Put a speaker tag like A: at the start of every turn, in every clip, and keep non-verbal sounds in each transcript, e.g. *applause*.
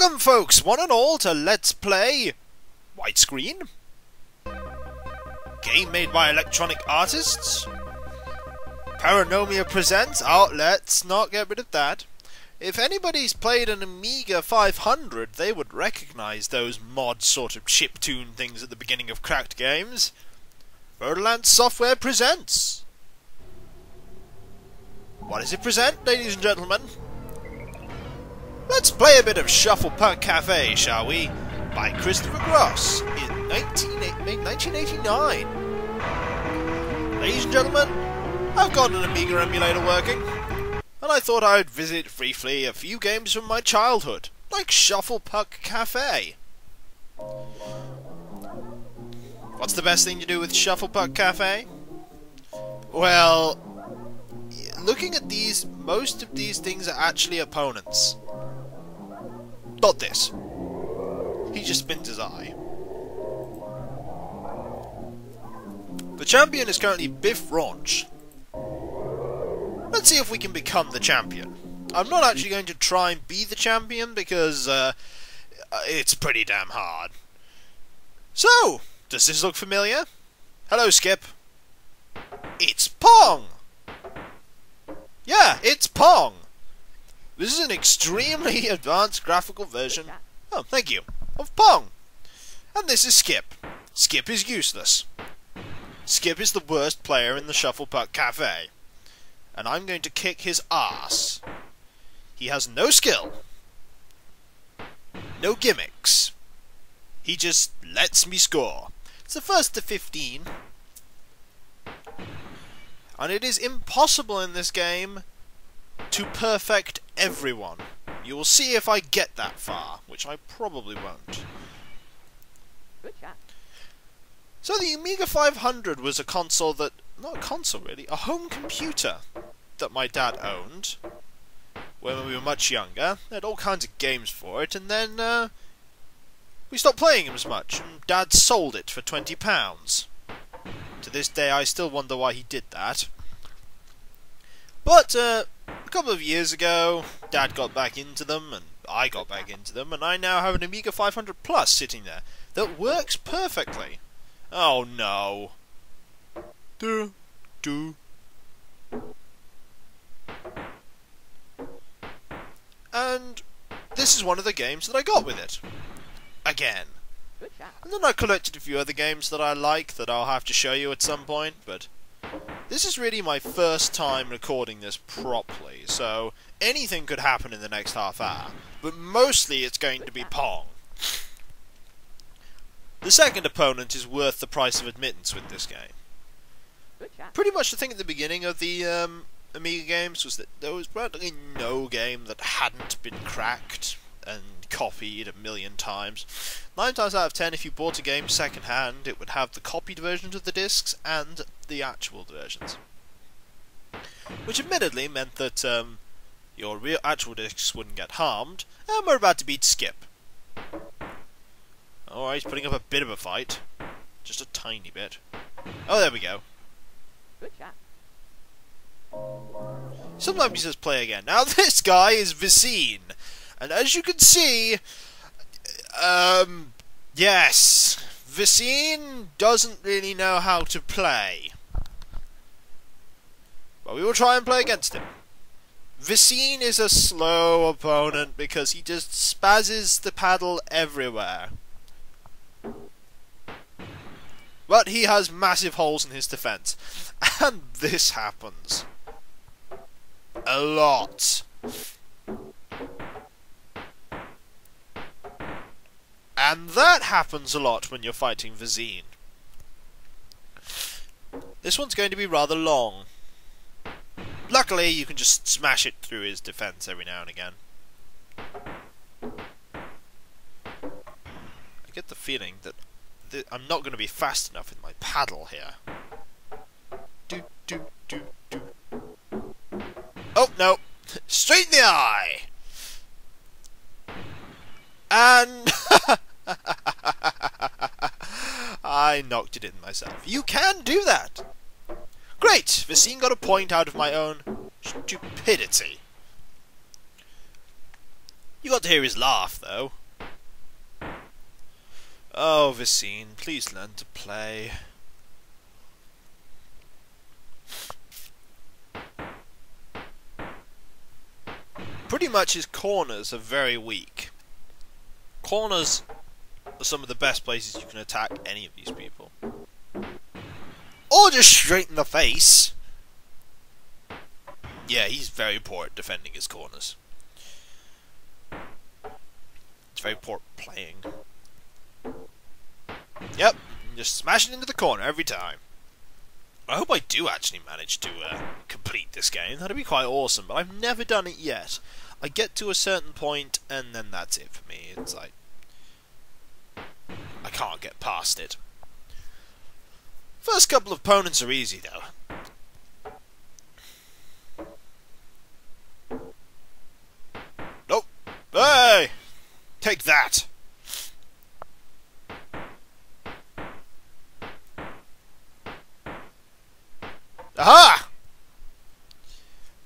A: Welcome, folks, one and all, to Let's Play Widescreen. Game made by electronic artists. Paranomia presents. Oh, let's not get rid of that. If anybody's played an Amiga 500, they would recognize those mod sort of chiptune things at the beginning of cracked games. Broderbund Software presents. What does it present, ladies and gentlemen? Let's play a bit of Shufflepuck Cafe, shall we? By Christopher Gross in 1989. Ladies and gentlemen, I've got an Amiga emulator working, and I thought I would visit briefly a few games from my childhood, like Shufflepuck Cafe. What's the best thing to do with Shufflepuck Cafe? Well, looking at these, most of these things are actually opponents. Not this. He just spins his eye. The champion is currently Biff Raunch. Let's see if we can become the champion. I'm not actually going to try and be the champion because uh, it's pretty damn hard. So, does this look familiar? Hello, Skip. It's Pong! Yeah, it's Pong! This is an extremely *laughs* advanced graphical version, oh, thank you, of Pong. And this is Skip. Skip is useless. Skip is the worst player in the Shufflepuck Cafe. And I'm going to kick his ass. He has no skill. No gimmicks. He just lets me score. It's the first to 15. And it is impossible in this game to perfect everyone. You will see if I get that far, which I probably won't. Good shot. So the Amiga 500 was a console that... Not a console, really. A home computer that my dad owned when we were much younger. They had all kinds of games for it, and then uh, we stopped playing them as much, and Dad sold it for £20. To this day, I still wonder why he did that. But, uh, a couple of years ago, Dad got back into them, and I got back into them, and I now have an Amiga 500 Plus sitting there that works perfectly. Oh no. Do, do. And this is one of the games that I got with it. Again. And then I collected a few other games that I like that I'll have to show you at some point, but this is really my first time recording this properly, so anything could happen in the next half hour, but mostly it's going to be Pong. The second opponent is worth the price of admittance with this game. Pretty much the thing at the beginning of the um, Amiga games was that there was practically no game that hadn't been cracked and copied a million times. Nine times out of ten, if you bought a game second hand, it would have the copied versions of the discs and the actual versions. Which admittedly meant that um, your real actual discs wouldn't get harmed, and we're about to beat Skip. Alright, he's putting up a bit of a fight. Just a tiny bit. Oh, there we go. Good shot. Sometimes he says play again. Now *laughs* this guy is Visine. And as you can see, um, yes, Visine doesn't really know how to play. But we will try and play against him. Visine is a slow opponent because he just spazzes the paddle everywhere. But he has massive holes in his defense. *laughs* And this happens. A lot. And that happens a lot when you're fighting Visine. This one's going to be rather long. Luckily, you can just smash it through his defense every now and again. I get the feeling that th I'm not going to be fast enough with my paddle here. Do, do, do, do. Oh, no. *laughs* Straight in the eye! And... I knocked it in myself. You can do that! Great! Visine got a point out of my own stupidity. You got to hear his laugh, though. Oh, Visine, please learn to play. Pretty much his corners are very weak. Corners are some of the best places you can attack any of these people. Or just straight in the face. Yeah, he's very poor at defending his corners. It's very poor playing. Yep, just smash it into the corner every time. I hope I do actually manage to uh, complete this game. That'd be quite awesome, but I've never done it yet. I get to a certain point, and then that's it for me. It's like... I can't get past it. First couple of opponents are easy, though. Nope. Hey! Take that! Aha!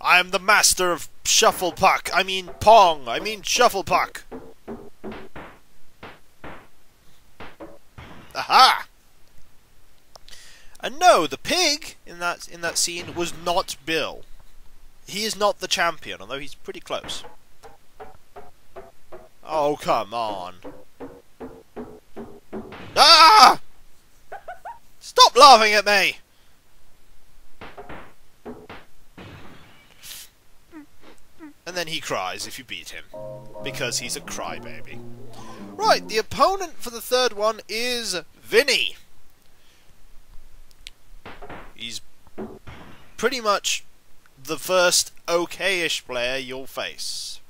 A: I am the master of shuffle puck. I mean pong. I mean shuffle puck. Aha! And no, the pig in that in that scene was not Bill. He is not the champion, although he's pretty close. Oh, come on. Ah! Stop laughing at me! And then he cries if you beat him. Because he's a crybaby. Right, the opponent for the third one is Vinny. He's pretty much the first okay-ish player you'll face.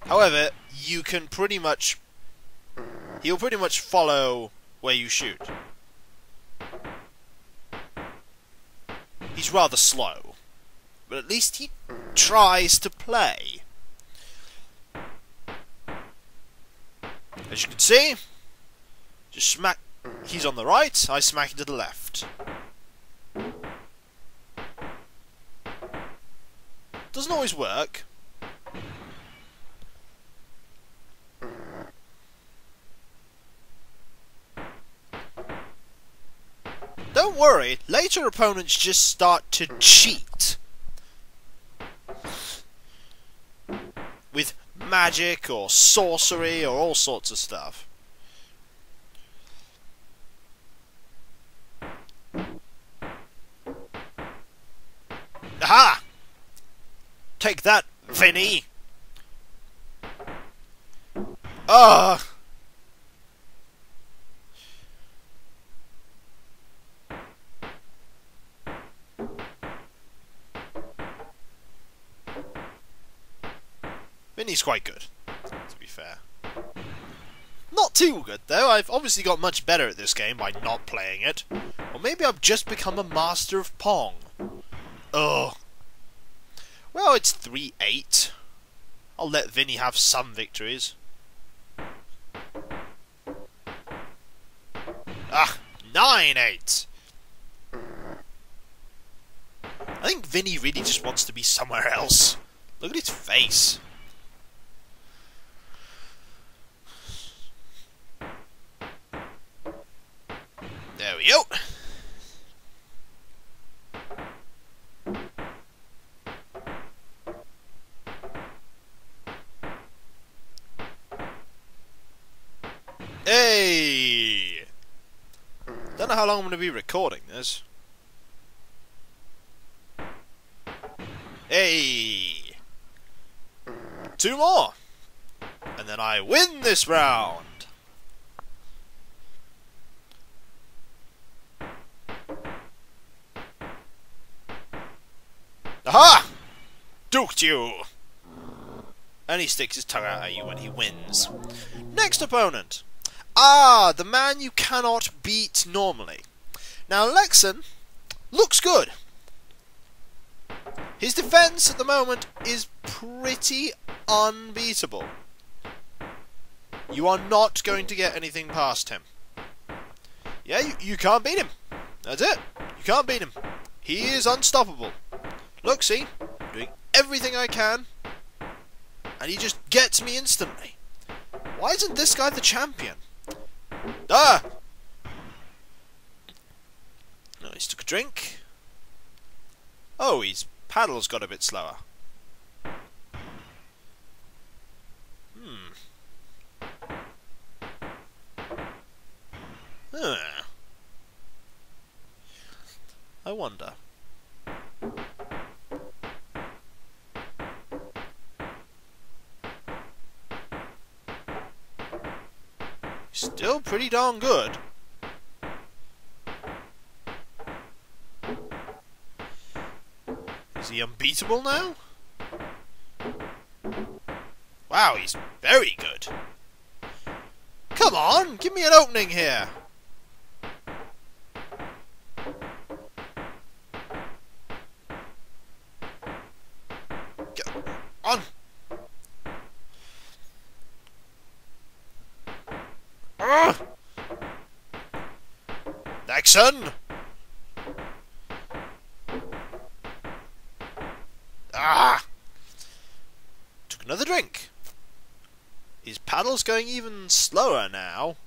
A: However, you can pretty much... He'll pretty much follow where you shoot. He's rather slow. But at least he tries to play. As you can see, just smack... He's on the right, I smack him to the left. Doesn't always work. Don't worry, later opponents just start to cheat. With magic or sorcery or all sorts of stuff. Aha! Take that, Vinny! Ugh! Vinny's quite good, to be fair. Not too good, though. I've obviously got much better at this game by not playing it. Or maybe I've just become a master of Pong. Ugh. Well, it's 3-8. I'll let Vinny have some victories. Ah, 9-8! I think Vinny really just wants to be somewhere else. Look at his face. There we go. Hey! Don't know how long I'm going to be recording this. Hey! Two more! And then I win this round! Aha! Duked you! And he sticks his tongue out at you when he wins. Next opponent. Ah, the man you cannot beat normally. Now, Lexan looks good. His defense at the moment is pretty unbeatable. You are not going to get anything past him. Yeah, you, you can't beat him. That's it. You can't beat him. He is unstoppable. Look, see? I'm doing everything I can. And he just gets me instantly. Why isn't this guy the champion? Ah! No, he's took a drink. Oh, his paddle's got a bit slower. Hmm. Huh. I wonder. Pretty darn good. Is he unbeatable now? Wow, he's very good. Come on, give me an opening here. Lexan! Ah! Took another drink. His paddle's going even slower now.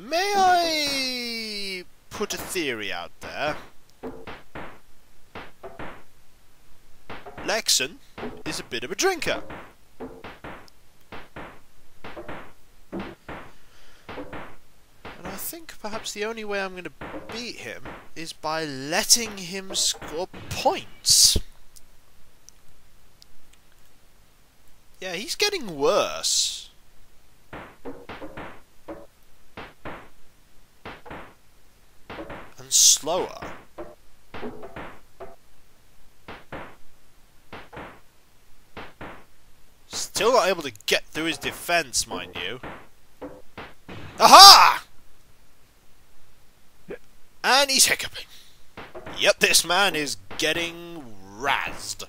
A: May I put a theory out there? Lexan is a bit of a drinker. Perhaps the only way I'm going to beat him is by letting him score points. Yeah, he's getting worse. And slower. Still not able to get through his defense, mind you. Aha! And he's hiccuping. Yep, this man is getting razzed.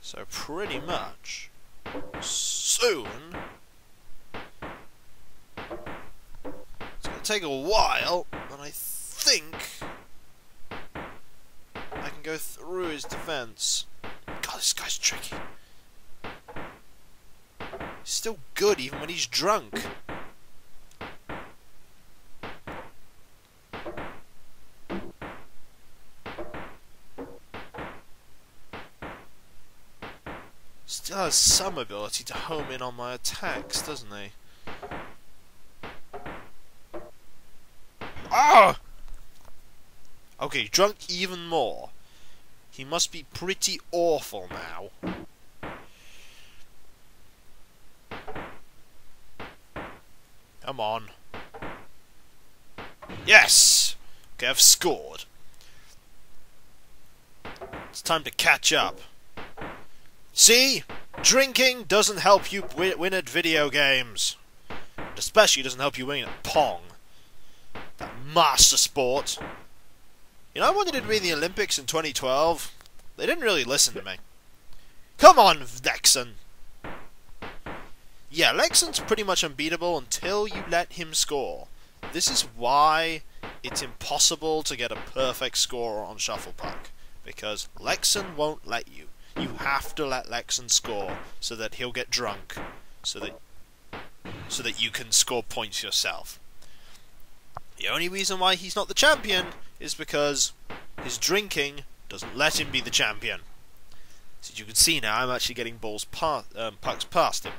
A: So pretty much soon it's going to take a while, but I think I can go through his defense. God, this guy's tricky. He's still good even when he's drunk. Still has some ability to home in on my attacks, doesn't he? Ah! Okay, drunk even more. He must be pretty awful now. Come on. Yes! Okay, I've scored. It's time to catch up. See? Drinking doesn't help you win at video games. And especially doesn't help you win at Pong. That master sport. You know, I wanted to be in the Olympics in 2012. They didn't really listen to me. Come on, Lexan. Yeah, Lexan's pretty much unbeatable until you let him score. This is why it's impossible to get a perfect score on Shufflepuck. Because Lexan won't let you. You have to let Lexan score so that he'll get drunk, so that so that you can score points yourself. The only reason why he's not the champion is because his drinking doesn't let him be the champion. As you can see now, I'm actually getting balls pa um, pucks past him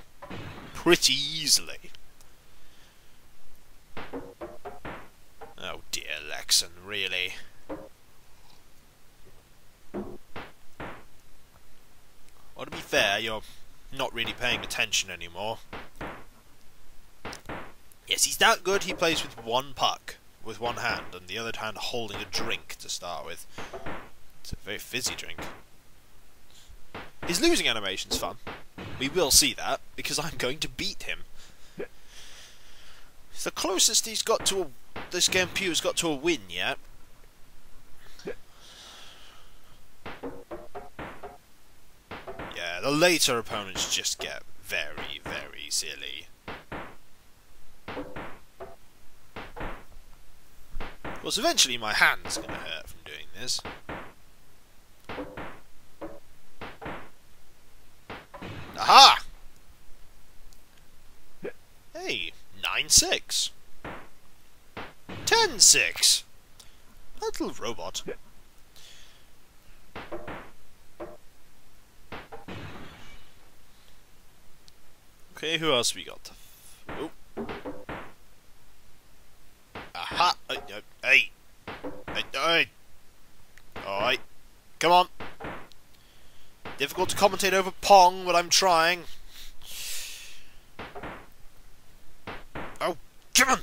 A: pretty easily. Oh dear, Lexan, really. Fair, you're not really paying attention anymore. Yes, he's that good, he plays with one puck, with one hand, and the other hand holding a drink to start with. It's a very fizzy drink. His losing animation's fun. We will see that, because I'm going to beat him. It's the closest he's got to a... This game Pew's got to a win yet. The later opponents just get very, very silly. Of course, eventually my hand's going to hurt from doing this. Aha! Hey, 9-6. 10-6. Little robot. Okay, who else we got? Oh. Aha! Hey! Hey! Hey! Alright. Come on! Difficult to commentate over Pong, but I'm trying. Oh, come on!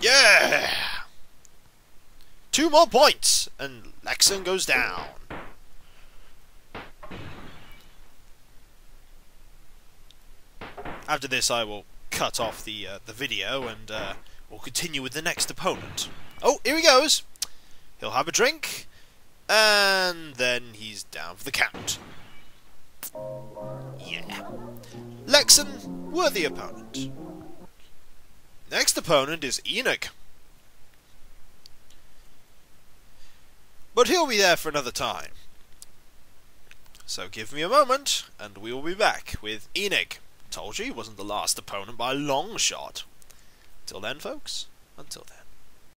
A: Yeah! Two more points, and Lexan goes down. After this, I will cut off the uh, the video and uh, we'll continue with the next opponent. Oh, here he goes. He'll have a drink, and then he's down for the count. Yeah. Lexan, worthy opponent. Next opponent is Enoch. But he'll be there for another time. So give me a moment, and we will be back with Enoch. Told you he wasn't the last opponent by a long shot. Till then, folks, until then.